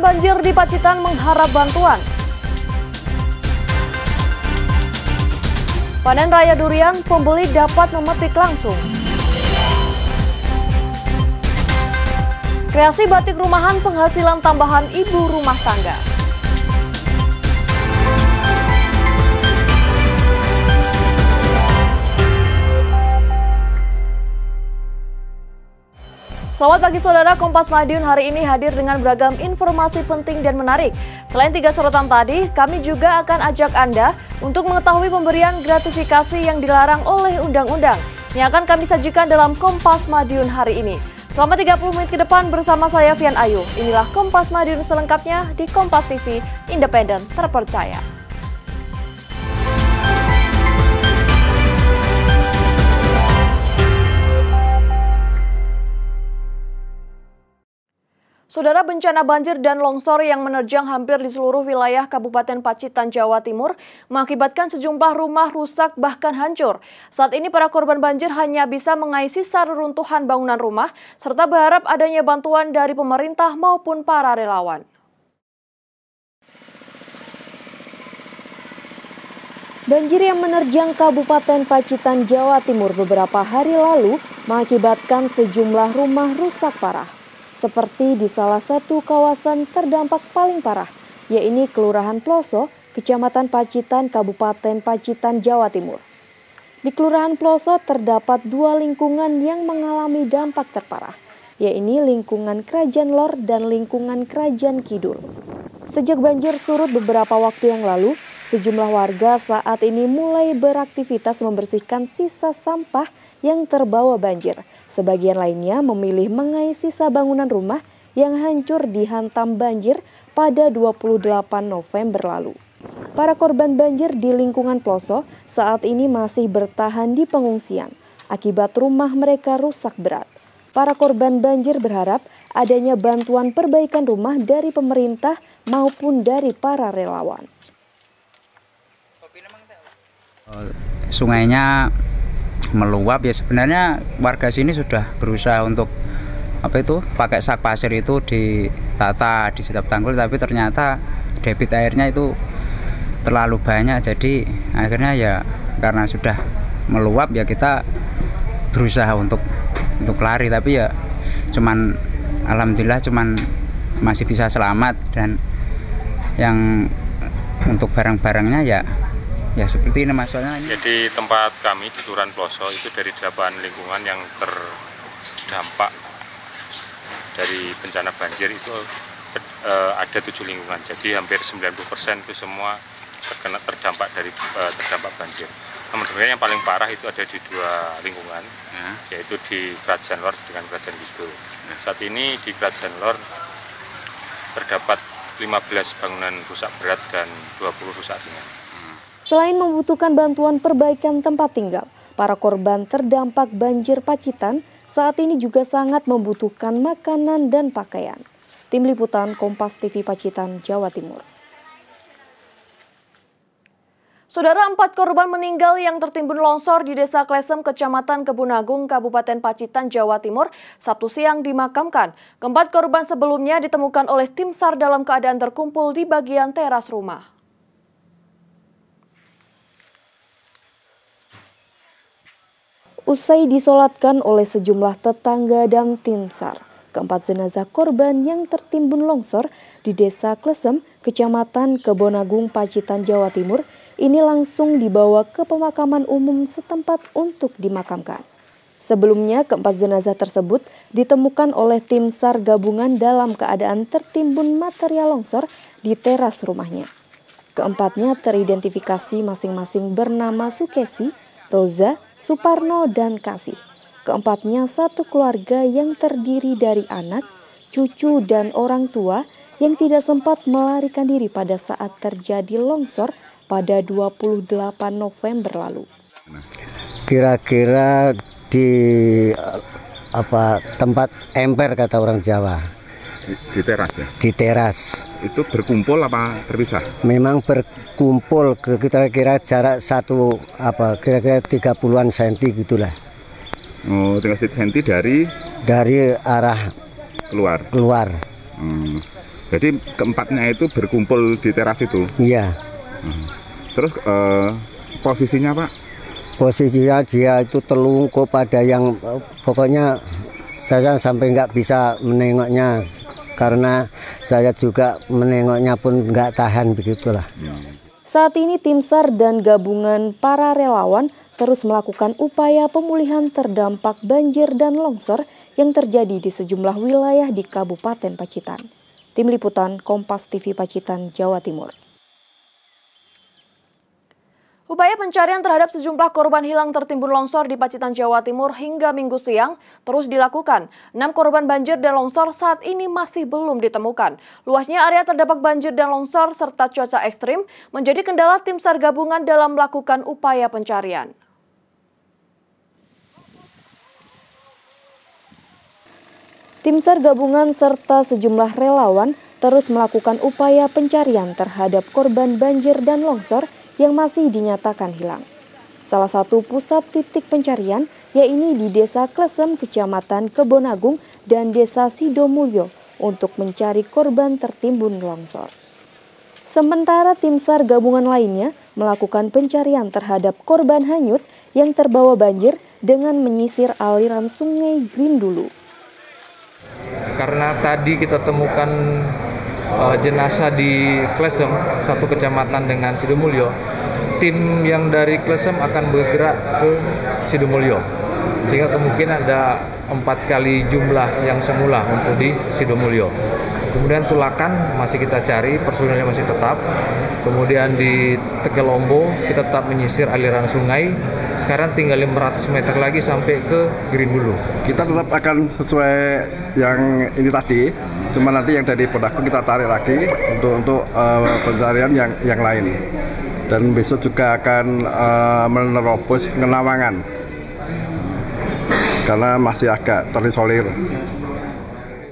Banjir di Pacitan mengharap bantuan. Panen raya durian, pembeli dapat memetik langsung. Kreasi batik rumahan penghasilan tambahan ibu rumah tangga. Selamat pagi saudara, Kompas Madiun hari ini hadir dengan beragam informasi penting dan menarik. Selain tiga sorotan tadi, kami juga akan ajak Anda untuk mengetahui pemberian gratifikasi yang dilarang oleh undang-undang yang akan kami sajikan dalam Kompas Madiun hari ini. Selama 30 menit ke depan bersama saya Fian Ayu. Inilah Kompas Madiun selengkapnya di Kompas TV, independen, terpercaya. Saudara bencana banjir dan longsor yang menerjang hampir di seluruh wilayah Kabupaten Pacitan, Jawa Timur mengakibatkan sejumlah rumah rusak bahkan hancur. Saat ini para korban banjir hanya bisa mengais sisa reruntuhan bangunan rumah serta berharap adanya bantuan dari pemerintah maupun para relawan. Banjir yang menerjang Kabupaten Pacitan, Jawa Timur beberapa hari lalu mengakibatkan sejumlah rumah rusak parah seperti di salah satu kawasan terdampak paling parah, yaitu Kelurahan Ploso, Kecamatan Pacitan, Kabupaten Pacitan, Jawa Timur. Di Kelurahan Ploso terdapat dua lingkungan yang mengalami dampak terparah, yaitu lingkungan Kerajaan Lor dan lingkungan Kerajaan Kidul. Sejak banjir surut beberapa waktu yang lalu, sejumlah warga saat ini mulai beraktivitas membersihkan sisa sampah yang terbawa banjir Sebagian lainnya memilih mengais sisa bangunan rumah yang hancur dihantam banjir pada 28 November lalu. Para korban banjir di lingkungan Ploso saat ini masih bertahan di pengungsian akibat rumah mereka rusak berat. Para korban banjir berharap adanya bantuan perbaikan rumah dari pemerintah maupun dari para relawan. Sungainya meluap. Ya sebenarnya warga sini sudah berusaha untuk apa itu pakai sak pasir itu ditata di setiap tanggul tapi ternyata debit airnya itu terlalu banyak. Jadi akhirnya ya karena sudah meluap ya kita berusaha untuk untuk lari. Tapi ya cuman alhamdulillah cuman masih bisa selamat. Dan yang untuk barang-barangnya ya Ya seperti ini maksudnya. Ini. Jadi tempat kami di Turan Ploso itu dari delapan lingkungan yang terdampak dari bencana banjir itu uh, ada tujuh lingkungan. Jadi hampir 90% itu semua terkena terdampak dari uh, terdampak banjir. Namun yang paling parah itu ada di dua lingkungan, ya. yaitu di Kerajaan Lor dengan Kerajaan Kidul. Ya. Saat ini di Kerajaan Lor terdapat 15 bangunan rusak berat dan 20 rusak ringan. Selain membutuhkan bantuan perbaikan tempat tinggal, para korban terdampak banjir Pacitan saat ini juga sangat membutuhkan makanan dan pakaian. Tim Liputan Kompas TV Pacitan, Jawa Timur. Saudara empat korban meninggal yang tertimbun longsor di Desa Klesem, Kecamatan Kebunagung, Kabupaten Pacitan, Jawa Timur, Sabtu siang dimakamkan. Keempat korban sebelumnya ditemukan oleh tim SAR dalam keadaan terkumpul di bagian teras rumah. Usai disolatkan oleh sejumlah tetangga dan tim SAR, keempat jenazah korban yang tertimbun longsor di Desa Klesem, Kecamatan Kebonagung, Pacitan, Jawa Timur, ini langsung dibawa ke pemakaman umum setempat untuk dimakamkan. Sebelumnya, keempat jenazah tersebut ditemukan oleh tim SAR gabungan dalam keadaan tertimbun material longsor di teras rumahnya. Keempatnya teridentifikasi masing-masing bernama Sukesi, Roza, Suparno, dan Kasih. Keempatnya satu keluarga yang terdiri dari anak, cucu, dan orang tua yang tidak sempat melarikan diri pada saat terjadi longsor pada 28 November lalu. Kira-kira di apa tempat emper kata orang Jawa. Di teras ya? Di teras. Itu berkumpul apa terpisah? Memang ber, kumpul kira-kira jarak satu apa kira-kira 30-an senti gitulah. Oh, 30 senti dari dari arah keluar. Keluar. Hmm. Jadi keempatnya itu berkumpul di teras itu. Iya. Terus eh, posisinya Pak? Posisinya dia itu telungkup pada yang eh, pokoknya saya sampai nggak bisa menengoknya karena saya juga menengoknya pun nggak tahan begitulah. Saat ini tim SAR dan gabungan para relawan terus melakukan upaya pemulihan terdampak banjir dan longsor yang terjadi di sejumlah wilayah di Kabupaten Pacitan. Tim Liputan Kompas TV Pacitan, Jawa Timur. Upaya pencarian terhadap sejumlah korban hilang tertimbun longsor di Pacitan, Jawa Timur hingga minggu siang terus dilakukan. Enam korban banjir dan longsor saat ini masih belum ditemukan. Luasnya area terdampak banjir dan longsor serta cuaca ekstrim menjadi kendala tim SAR gabungan dalam melakukan upaya pencarian. Tim SAR gabungan serta sejumlah relawan terus melakukan upaya pencarian terhadap korban banjir dan longsor yang masih dinyatakan hilang. Salah satu pusat titik pencarian yaitu di Desa Klesem, Kecamatan Kebonagung dan Desa Sidomulyo untuk mencari korban tertimbun longsor. Sementara tim SAR gabungan lainnya melakukan pencarian terhadap korban hanyut yang terbawa banjir dengan menyisir aliran sungai Grindulu karena tadi kita temukan uh, jenazah di Klesem, satu kecamatan dengan Sidomulyo, tim yang dari Klesem akan bergerak ke Sidomulyo. Sehingga kemungkinan ada empat kali jumlah yang semula untuk di Sidomulyo. Kemudian Tulakan masih kita cari, personilnya masih tetap. Kemudian di Tegelombo kita tetap menyisir aliran sungai. Sekarang tinggal 500 meter lagi sampai ke Grindulu. Kita tetap akan sesuai yang ini tadi, cuma nanti yang dari Podaku kita tarik lagi untuk untuk uh, pencarian yang yang lain. Dan besok juga akan uh, menerobos Ngenawangan karena masih agak terisolir.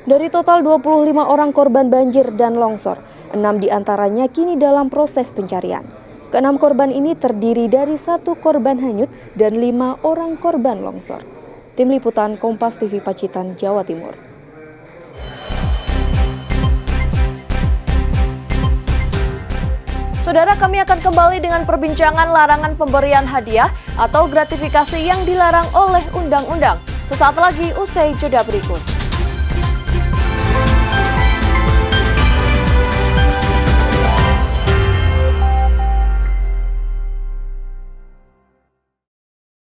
Dari total 25 orang korban banjir dan longsor, enam di antaranya kini dalam proses pencarian. Keenam korban ini terdiri dari satu korban hanyut dan lima orang korban longsor. Tim Liputan Kompas TV Pacitan, Jawa Timur. Saudara kami akan kembali dengan perbincangan larangan pemberian hadiah atau gratifikasi yang dilarang oleh undang-undang. Sesaat lagi usai jeda berikut.